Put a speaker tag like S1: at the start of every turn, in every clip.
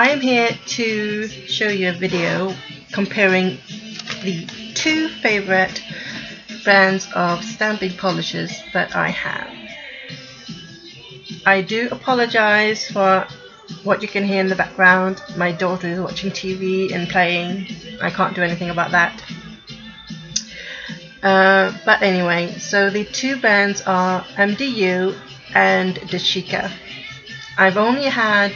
S1: I am here to show you a video comparing the two favorite brands of stamping polishes that I have. I do apologize for what you can hear in the background. My daughter is watching TV and playing. I can't do anything about that. Uh, but anyway, so the two brands are MDU and Dashica. I've only had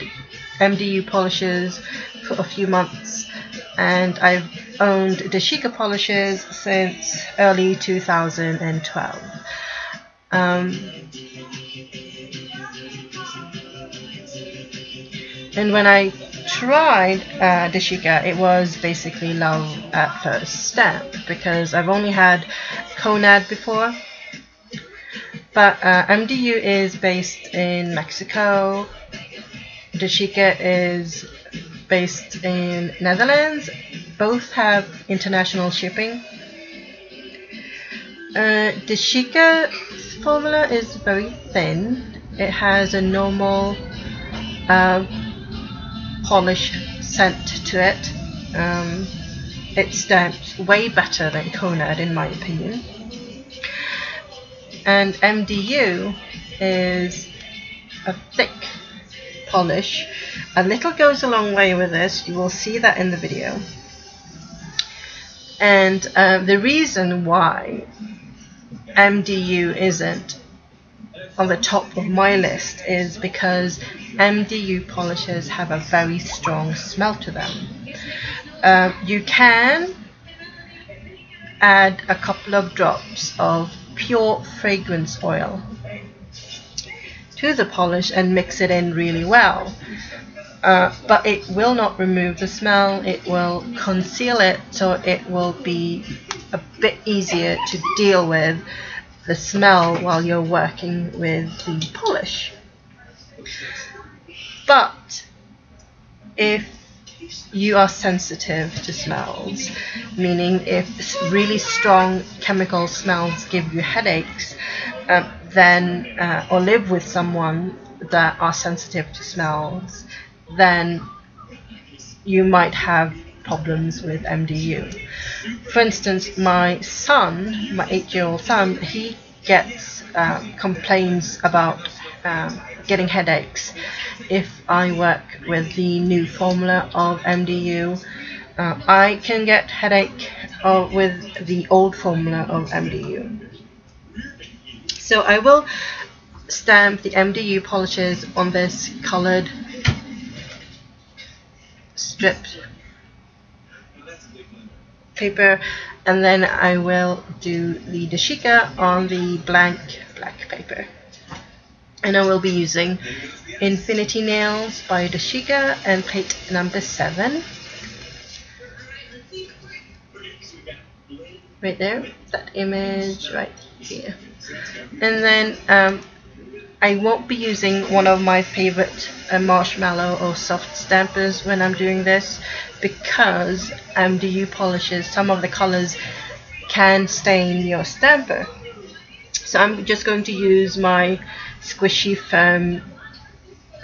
S1: MDU polishes for a few months and I've owned Dashica polishes since early 2012. Um, and when I tried uh, Dashica, it was basically love at first stamp because I've only had Konad before. But uh, MDU is based in Mexico. Dashica is based in Netherlands. Both have international shipping. Uh, Dashica formula is very thin. It has a normal uh, polish scent to it. Um, it stamps way better than Konad in my opinion. And MDU is a thick polish. A little goes a long way with this. You will see that in the video. And uh, the reason why MDU isn't on the top of my list is because MDU polishes have a very strong smell to them. Uh, you can add a couple of drops of pure fragrance oil to the polish and mix it in really well. Uh, but it will not remove the smell, it will conceal it so it will be a bit easier to deal with the smell while you're working with the polish. But if you are sensitive to smells, meaning if really strong chemical smells give you headaches, uh, then uh, or live with someone that are sensitive to smells, then you might have problems with MDU. For instance, my son, my eight-year-old son, he gets uh, complaints about um, getting headaches if I work with the new formula of MDU. Uh, I can get headache uh, with the old formula of MDU. So I will stamp the MDU polishes on this colored strip paper and then I will do the Dashica on the blank black paper. And I will be using Infinity Nails by Dashica and plate number 7 right there that image right here and then um, I won't be using one of my favorite uh, marshmallow or soft stampers when I'm doing this because MDU polishes some of the colors can stain your stamper. So I'm just going to use my squishy foam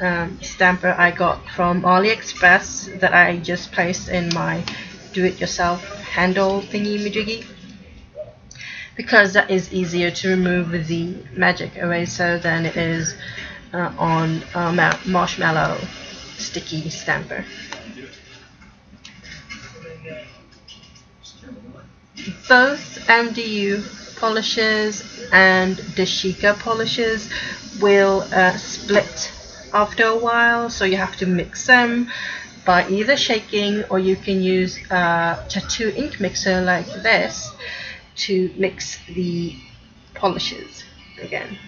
S1: um, stamper I got from AliExpress that I just placed in my do-it-yourself handle thingy majiggy because that is easier to remove with the magic eraser than it is uh, on a ma marshmallow sticky stamper. Both MDU polishes and Dashica polishes will uh, split after a while so you have to mix them by either shaking or you can use a tattoo ink mixer like this to mix the polishes again.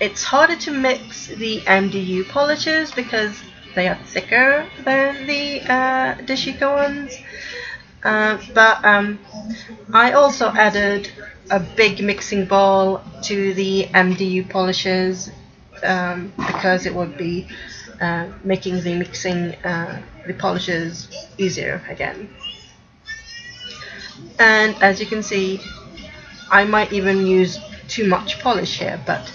S1: It's harder to mix the MDU polishes because they are thicker than the uh, Dashica ones. Uh, but um, I also added a big mixing bowl to the MDU polishes um, because it would be uh, making the mixing uh, the polishes easier again and as you can see I might even use too much polish here but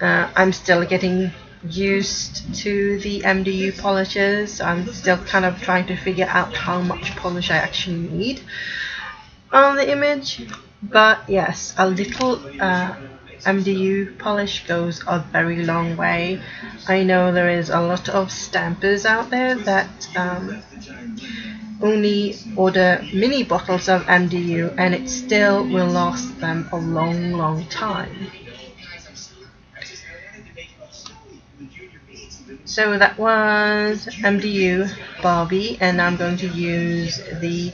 S1: uh, I'm still getting used to the MDU polishes. I'm still kind of trying to figure out how much polish I actually need on the image. But yes, a little uh, MDU polish goes a very long way. I know there is a lot of stampers out there that um, only order mini bottles of MDU and it still will last them a long long time. So that was MDU Barbie and I'm going to use the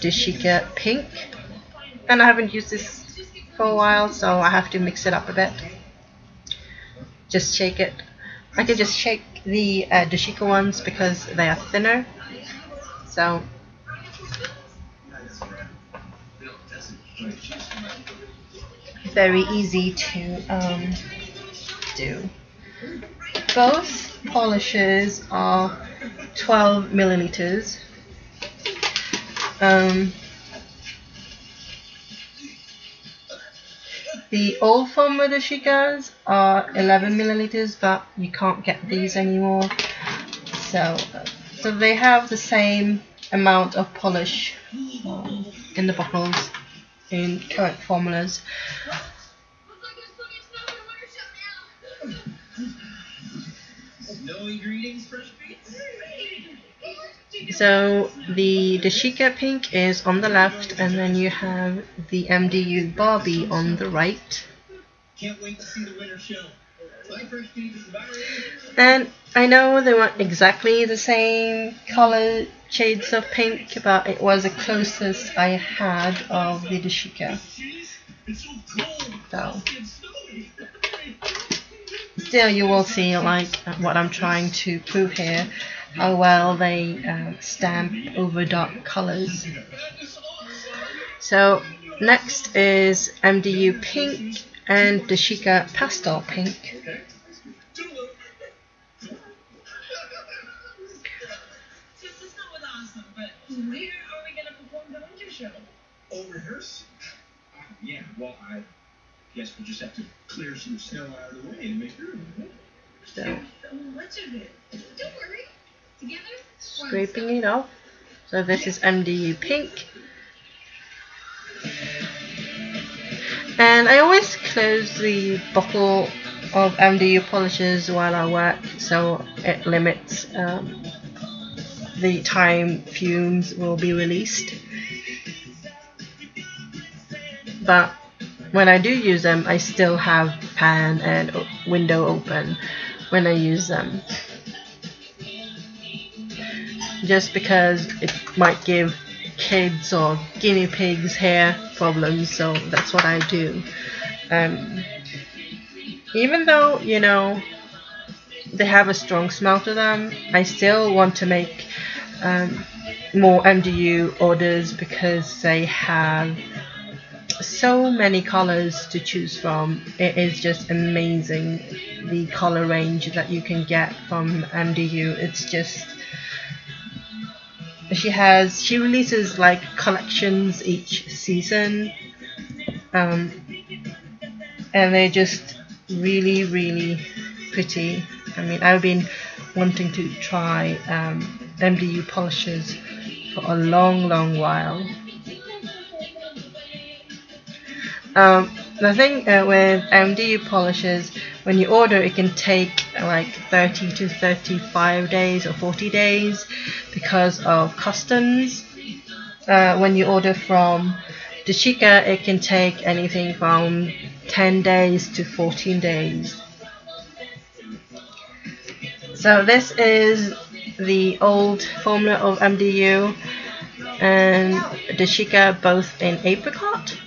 S1: Dashica Pink and I haven't used this for a while so I have to mix it up a bit. Just shake it. I can just shake the uh, ones because they are thinner so very easy to um, do. Both polishes are 12 milliliters. Um, the old formula Dashicas are 11 milliliters, but you can't get these anymore. So so they have the same amount of polish in the bottles in current formulas. So the Dashica pink is on the left and then you have the MDU Barbie on the right. Can't wait to see the show. And I know they weren't exactly the same color shades of pink, but it was the closest I had of the Dashica. So, still you will see like what I'm trying to prove here, how well they uh, stamp over dark colors. So next is MDU pink and Dashica pastel pink.
S2: Oh, rehearse? Uh, yeah, well, I guess we'll just have to clear some snow out of the way and make room.
S1: So, so much of it. Don't worry. Together. Scraping it off. So this is MDU pink. And I always close the bottle of MDU polishes while I work so it limits um, the time fumes will be released. But when I do use them I still have pan and window open when I use them. Just because it might give kids or guinea pigs hair problems so that's what I do um, even though you know they have a strong smell to them I still want to make um, more MDU orders because they have so many colors to choose from. It is just amazing the color range that you can get from MDU. It's just she has she releases like collections each season, um, and they're just really really pretty. I mean, I've been wanting to try um, MDU polishes for a long long while. Um, the thing uh, with MDU polishes, when you order, it can take like 30 to 35 days or 40 days because of customs. Uh, when you order from Dashica, it can take anything from 10 days to 14 days. So this is the old formula of MDU and Dashica both in apricot.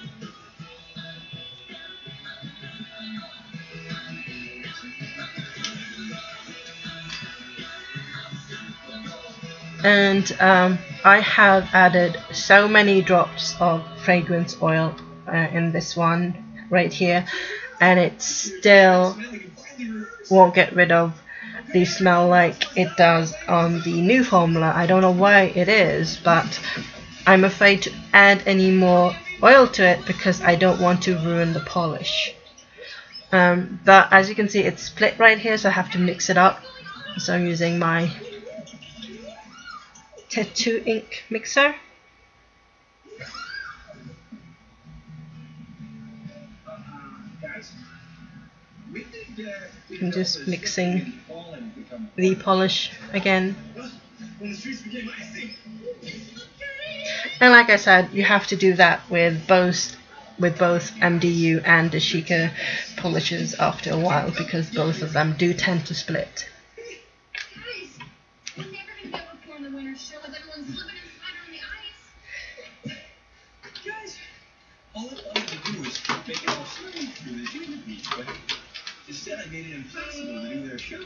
S1: And um, I have added so many drops of fragrance oil uh, in this one right here. And it still won't get rid of the smell like it does on the new formula. I don't know why it is but I'm afraid to add any more oil to it because I don't want to ruin the polish. Um, but as you can see, it's split right here, so I have to mix it up. So I'm using my tattoo ink mixer. I'm just mixing the polish again. And like I said, you have to do that with both with both MDU and Dashica polishes after a while because both of them do tend to split.
S2: Instead, I made it impossible to do their show.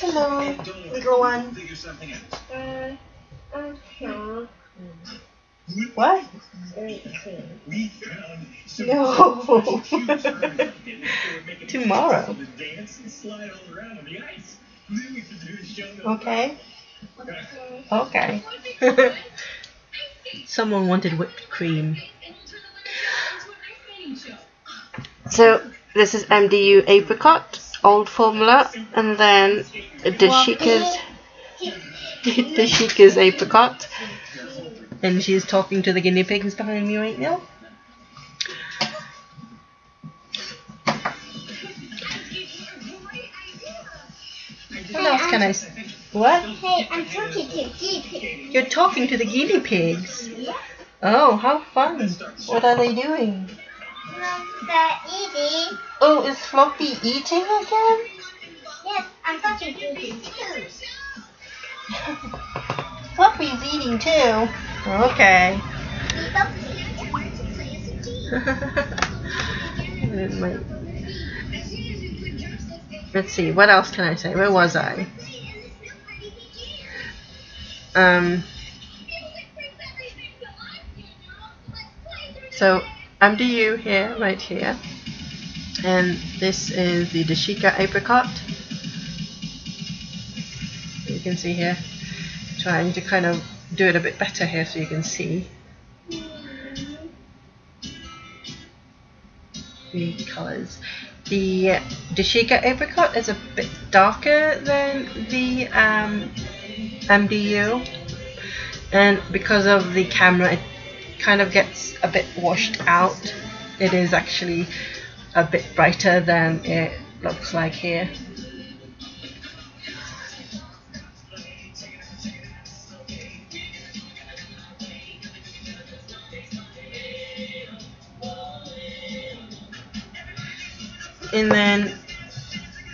S1: Hello, little one.
S2: Figure something out.
S1: Uh, What?
S2: We found some
S1: No.
S2: Tomorrow.
S1: Tomorrow.
S2: Dance and slide all around on the ice. Then we could do the show.
S1: Okay. Okay. Someone wanted whipped cream. So this is MDU apricot, old formula, and then Dashica's Dashica's apricot, and she's talking to the guinea pigs behind me right now. What else can I? s- What?
S3: Hey, I'm talking to guinea pig.
S1: You're talking to the guinea pigs.
S3: Yeah.
S1: Oh, how fun! What are they doing?
S3: Eating.
S1: Oh, is Floppy eating again?
S3: Yes, I'm to too.
S1: Floppy's eating too. Okay.
S3: We both here to want to play as a team.
S1: It might- Let's see, what else can I say? Where was I? Um, so MDU here, right here. And this is the Dashica apricot. You can see here. Trying to kind of do it a bit better here so you can see the colours. The Dashica apricot is a bit darker than the um, MDU, and because of the camera, it kind of gets a bit washed out. It is actually a bit brighter than it looks like here. And then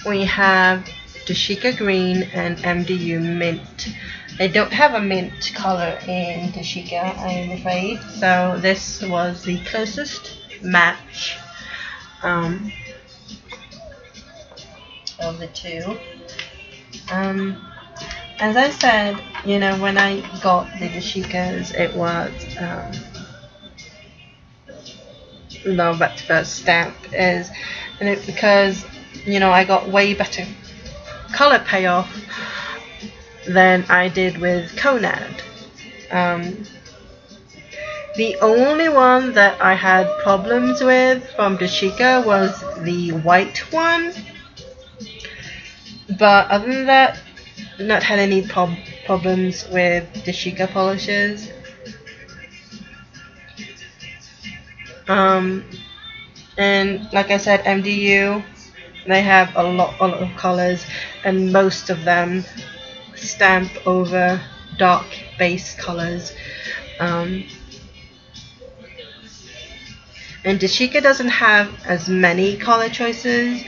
S1: we have Dashica Green and MDU Mint. I don't have a mint color in Dashica, I'm afraid. So this was the closest match um, of the two. Um, as I said, you know, when I got the Dashicas, it was um, no, but first stamp is, and it because you know I got way better color payoff than I did with Konad. Um, the only one that I had problems with from Dashica was the white one. But other than that, not had any prob- problems with Dashica polishes. Um, and like I said, MDU, they have a lot, a lot of colors, and most of them stamp over dark base colors. Um, and Dashica doesn't have as many color choices,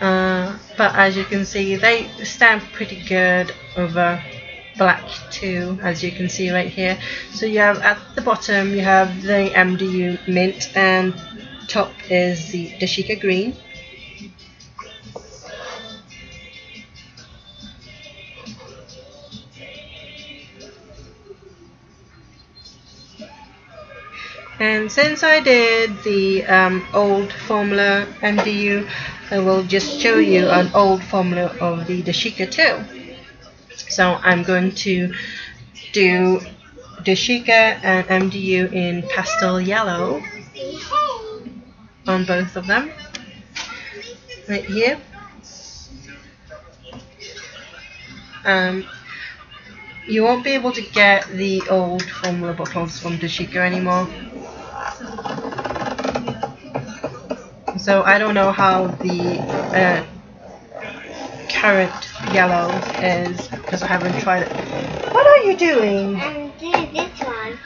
S1: uh, but as you can see, they stamp pretty good over black too, as you can see right here. So you have at the bottom, you have the MDU mint, and top is the Dashica green. And since I did the um, old formula MDU, I will just show you an old formula of the Dashica too. So I'm going to do Dashica and MDU in pastel yellow. On both of them. Right here. Um, you won't be able to get the old formula bottles from Dashica anymore. So I don't know how the uh, current yellow is because I haven't tried it. What are you doing?
S3: I'm doing this one.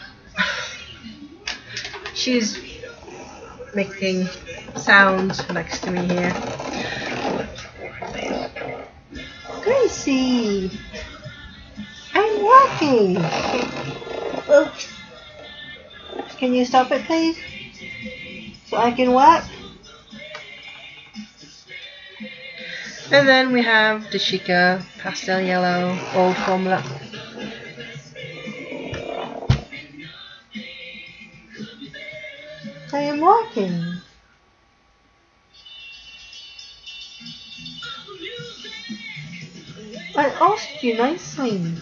S1: She's making sounds next to me here. Gracie! I'm walking.
S3: Oops.
S1: Can you stop it, please? So I can work? And then we have Dashica pastel yellow old formula. I am walking. I asked you nicely.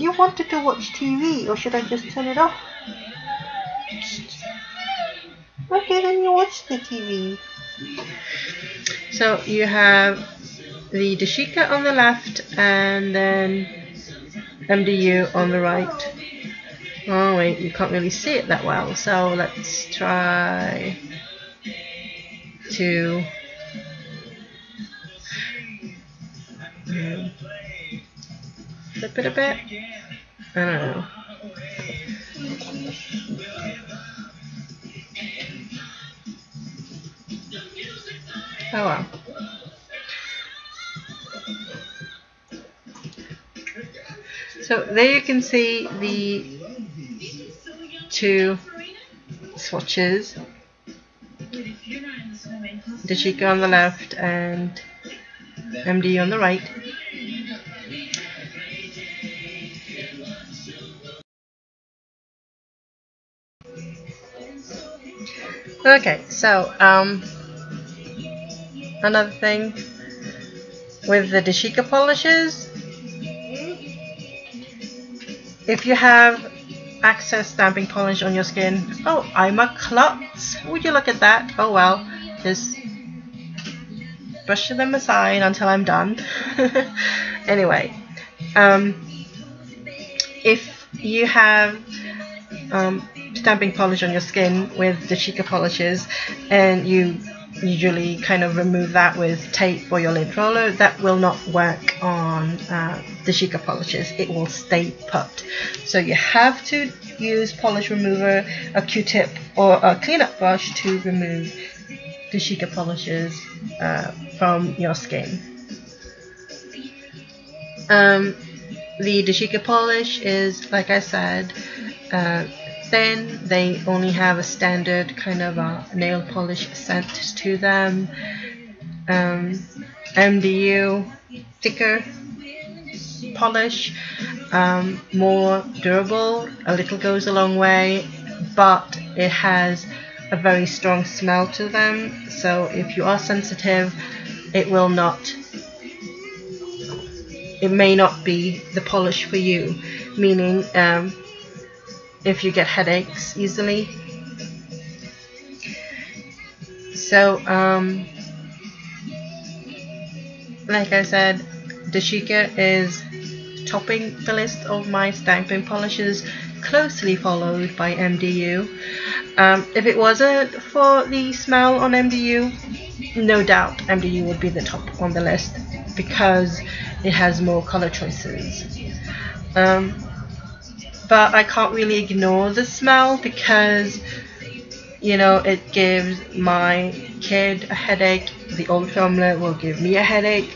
S1: You wanted to watch TV, or should I just turn it off? Okay, then you watch the TV. So you have the Dashica on the left and then MDU on the right. Oh wait, you can't really see it that well, so let's try to um, flip it a bit. I don't know. Oh well. So there you can see the two swatches. Dashica on the left and MD on the right. Okay, so um, another thing with the Dashica polishes, if you have excess stamping polish on your skin, oh, I'm a klutz. Would you look at that? Oh well, just brush them aside until I'm done. anyway, um, if you have um, stamping polish on your skin with Dashica polishes and you usually kind of remove that with tape or your lint roller. That will not work on uh, Dashica polishes. It will stay put. So you have to use polish remover a q-tip or a cleanup brush to remove Dashica polishes uh, from your skin. Um, the Dashica polish is like I said uh, thin. They only have a standard kind of a nail polish scent to them. Um, MDU thicker polish, um, more durable. A little goes a long way, but it has a very strong smell to them. So if you are sensitive, it will not. It may not be the polish for you, meaning um, if you get headaches easily. So, um, like I said, Dashica is topping the list of my stamping polishes, closely followed by MDU. Um, if it wasn't for the smell on MDU, no doubt MDU would be the top on the list because it has more color choices. Um, but I can't really ignore the smell because you know it gives my kid a headache the old formula will give me a headache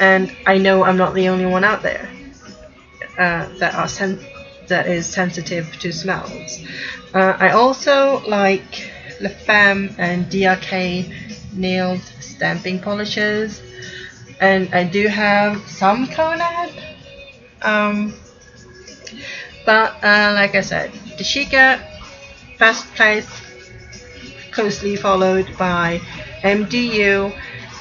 S1: and I know I'm not the only one out there uh, that are that is sensitive to smells. Uh, I also like La Femme and DRK nailed stamping polishes and I do have some Konad um, but uh, like I said, the Dashica first place, closely followed by MDU,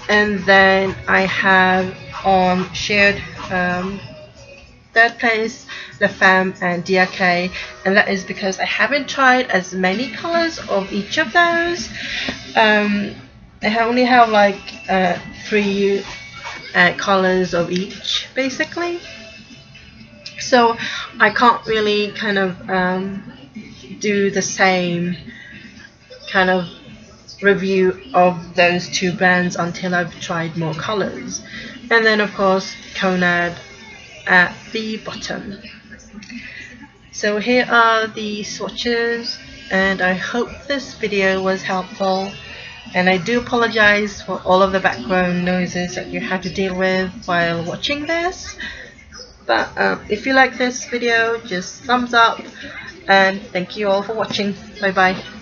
S1: and then I have on shared um, third place La Femme and DRK and that is because I haven't tried as many colors of each of those. Um, I only have like uh, three uh, colors of each basically so I can't really kind of um, do the same kind of review of those two brands until I've tried more colors. And then of course Konad at the bottom. So here are the swatches and I hope this video was helpful. And I do apologize for all of the background noises that you had to deal with while watching this but um, if you like this video just thumbs up and thank you all for watching. Bye bye